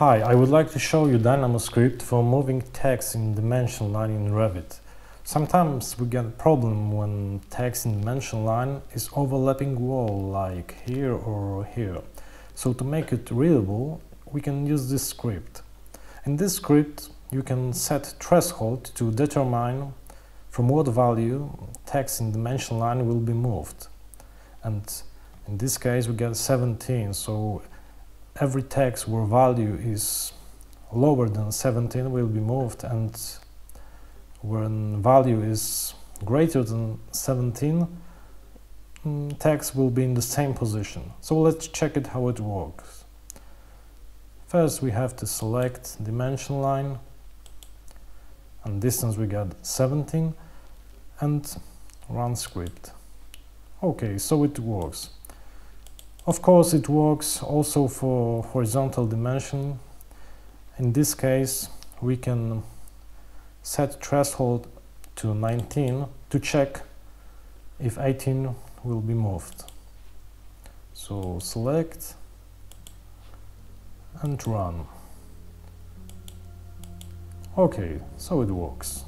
Hi, I would like to show you DynamoScript for moving text in dimension line in Revit. Sometimes we get a problem when text in dimension line is overlapping wall like here or here. So to make it readable, we can use this script. In this script, you can set threshold to determine from what value text in dimension line will be moved. And in this case, we get 17, so every text where value is lower than 17 will be moved and when value is greater than 17 mm, text will be in the same position. So let's check it how it works. First we have to select dimension line and distance we got 17 and run script. Okay, so it works. Of course, it works also for horizontal dimension. In this case, we can set threshold to 19 to check if 18 will be moved. So select and run. Okay, so it works.